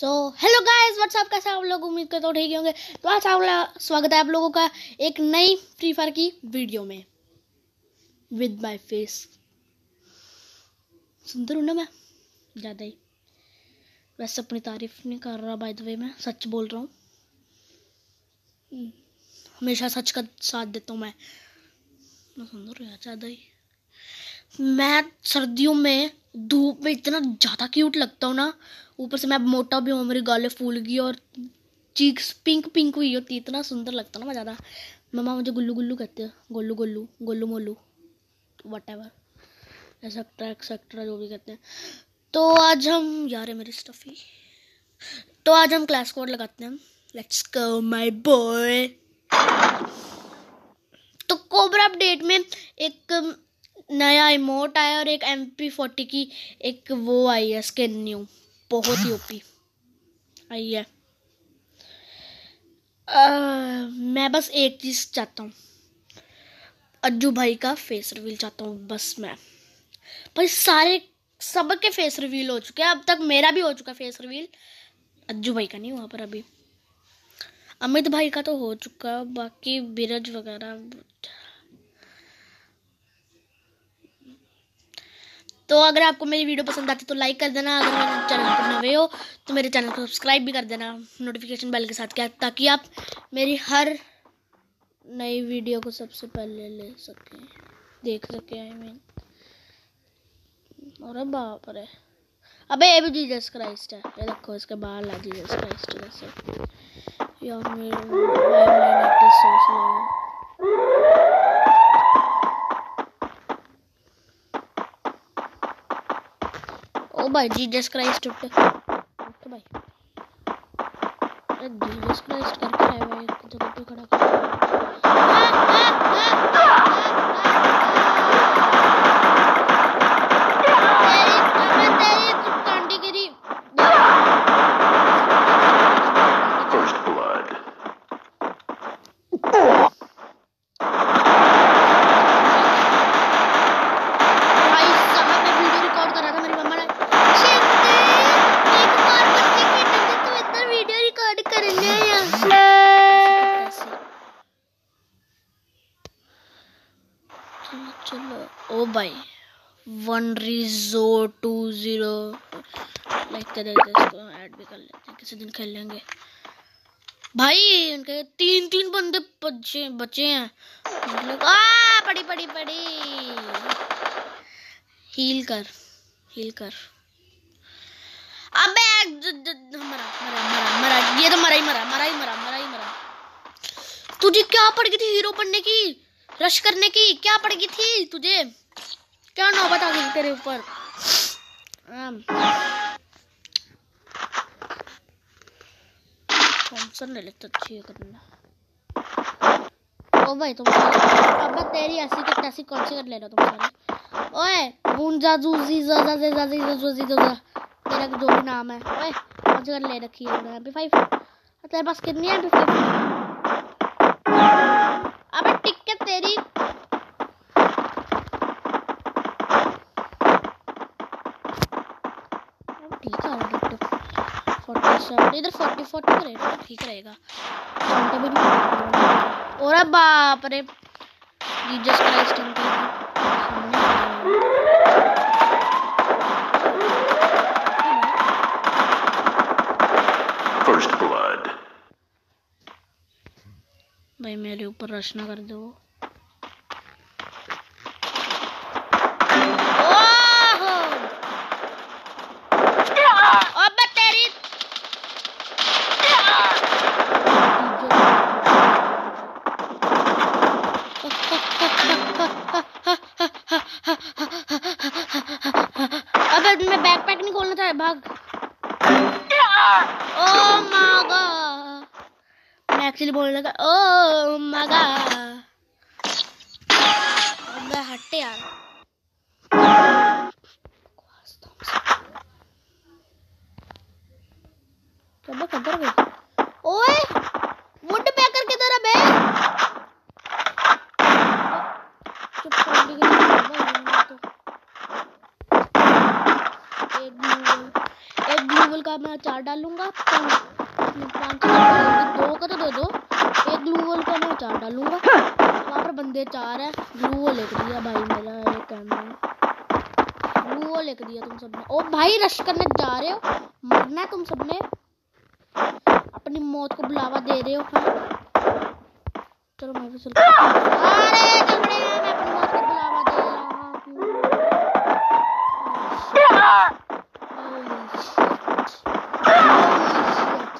तो hello guys what's up कैसे आप लोग? उम्मीद करते हो ठीक होंगे। तो आज आप स्वागत है आप लोगों का एक नई फ्री फायर की वीडियो में। विद माय फेस सुंदर हूँ ना मैं? ज़्यादा ही। वैसे अपनी तारीफ़ नहीं कर रहा बाय द वे मैं। सच बोल रहा हूँ। हमेशा सच का साथ देता हूँ मैं। सुंदर ज़्यादा ही। मैं सर्दियों में धूप में इतना ज़्यादा क्यूट लगता हूँ ना। ऊपर से मैं मोटा भी हूँ, मेरी गाले फूल गई और चीक्स पिंक पिंक हुई होती इतना सुंदर लगता ना मैं ज़्यादा। मम्मा मुझे गुल्लू गुल्लू कहते हैं, गोल्लू गोल्लू गोल्लू मोलू वट एवर एक्सेट्रा एक्सेट्रा जो भी कहते हैं। तो आज हम, यार है मेरी स्टफी तो आज हम क्लास कोड लगाते हैं। लेट्स गो माय बॉय तो कोबरा अपडेट में एक नया इमोट आया और एक एम पी फोर्टी की एक वो आई है स्किन न्यू बहुत ही ओपी आई है। आ, मैं बस एक चीज़ चाहता हूँ। अज्जू भाई का फेस रिवील चाहता हूँ बस मैं। भाई सारे सब के फेस रिवील हो चुके हैं अब तक मेरा भी हो चुका है फेस रिवील अज्जू भाई का नहीं हुआ पर अभी। अमित भाई का तो हो चुका बाकी बीरज वगैरह। तो अगर आपको मेरी वीडियो पसंद आती तो लाइक कर देना अगर मेरे चैनल पर नए हो तो मेरे चैनल को सब्सक्राइब भी कर देना नोटिफिकेशन बेल के साथ क्या ताकि आप मेरी हर नई वीडियो को सबसे पहले ले सकें देख सकें आई मीन और बाप रे अबे ये भी जीसस क्राइस्ट है ये देखो इसके बाल है जीसस क्राइस्ट जैसे यार मेरे ओ भाई जीजस क्राइस्ट उठ तो भाई अरे जीजस क्राइस्ट करके आए भाई खड़ा चलो भाई वन रिजो टू ज़ीरो लाइक कर देते इसको ऐड भी कर लेते हैं, किसी दिन खेल लेंगे। भाई उनके तीन तीन बंदे बच्चे बचे हैं। आ, पड़ी पड़ी पड़ी। हील कर हील कर। अबे मरा मरा मरा मरा, ये तो मरा ही मरा मरा ही मरा मरा ही मरा। तुझे क्या पड़ गई थी हीरो बनने की? रश करने की, क्या पड़ गई थी तुझे? क्या नौबत आ गई तेरे ऊपर? ले लेते अच्छी करना ओ भाई तुम अब तेरी ऐसी कौन सी कर ले रहे तुम सारे? ओए, बूंजा जूजी जाजा जाजी जूजी तेरा जो भी नाम है। ओए, कौन सी कर ले रखी है? एमपी 5 तेरे पास कितनी है एमपी 5 सेवेंटी इधर फोर्टी फोर्टी का रेट ठीक रहेगा। सेवेंटी भी नहीं और बाप रे जीसस क्राइस्ट इनके। फ़र्स्ट ब्लड भाई मेरे ऊपर रश ना कर दो भाग ओ मागा मैं एक्चुअली बोलने लगा ओ मागा मैं हटे यार गई? ओए वुड पैकर किधर है बे? चुप कर दी गई एक का मैं अचार डालूँगा पाँच दो का तो दे दो एक ग्लू वॉल का मैं अचार डालूँगा वहाँ पर बंदे चार है ग्लू वॉल लिख दिया भाई मेरा एक कैमरा ग्लू वॉल लिख दिया तुम सबने ओ भाई रश करने जा रहे हो मरना है तुम सबने अपनी मौत को बुलावा दे रहे हो हाँ चलो मैं भी चल अरे चल बड़े मैं अपनी मौत को बुलावा दे रहा हूँ Holy shit. Holy shit.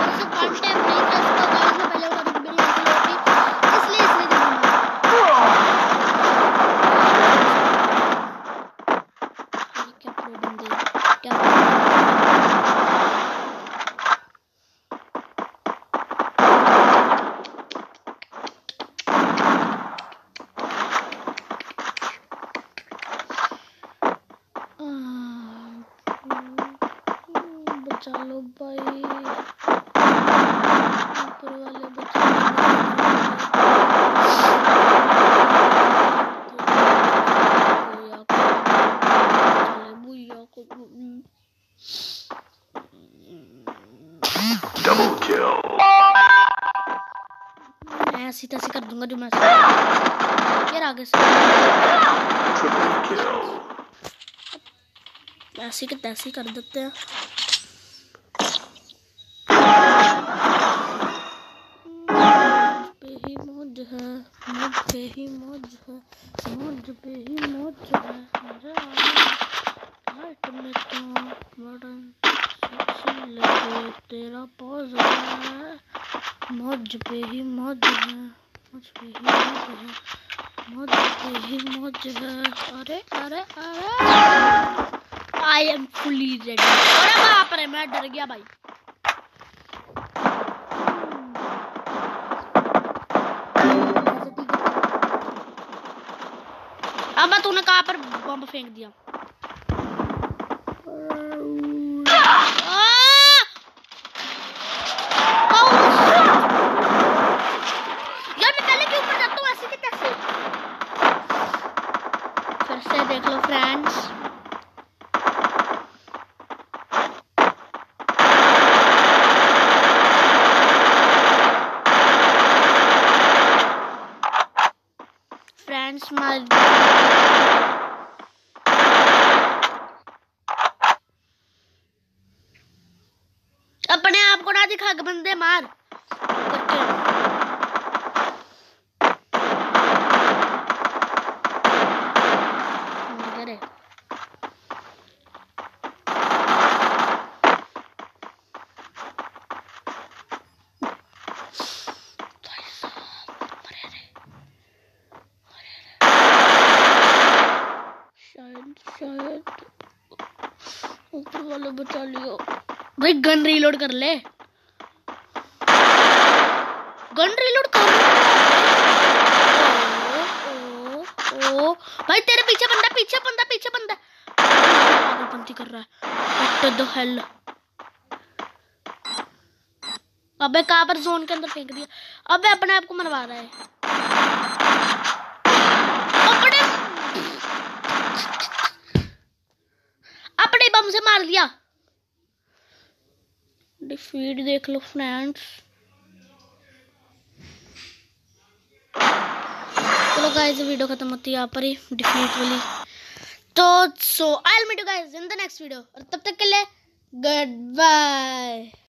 वैसे one tap नहीं था इसका guys, मैं पहले वाला बिल्डिंग नहीं थी इसलिए इसलिए नहीं मारा। ये क्या pro बंदे हैं, क्या pro बचा लो भाई ऊपर वाले बचा Double kill. ऐसी तैसी कर दूँगा जो मैं यार आगे से Triple kill. ऐसी के तैसी कर देते हैं ही मौज है मुझ पे ही मौज है। हार्ट में तो बड़ा सेक्सी लगे, तेरा पोज है। मौज पे ही मौज है मुझ पे ही मौज है, मौज पे ही मौज है। अरे अरे अरे! आई एम फुली रेडी अरे बाप रे, मैं डर गया भाई। अब तूने कहाँ पर बम फेंक दिया आह! Oh, shit! यार मैं पहले क्यों ऊपर जाता हूँ ऐसे के तैसे फिर से देख लो फ्रेंड्स फ्रेंड्स मार अपने आप को ना दिखा बंदे मार करके इधर है शायद ऊपर वाले बचा लियो भाई गन रीलोड कर ले। गन रीलोड कर ओ, ओ, ओ, भाई तेरे पीछे बंदा पीछे बंदा पीछे बंदा। पागलपंती कर रहा है। What the hell? अबे कहाँ पर जोन के अंदर फेंक दिया? अबे अपने आप को मरवा रहा है अपने से मार दिया। डिफीट देख लो फ्रेंड्स चलो गाइस वीडियो खत्म होती है यहाँ पर ही डिफीट वाली। तो so I will meet you guys in the next video और तब तक के लिए गुड बाय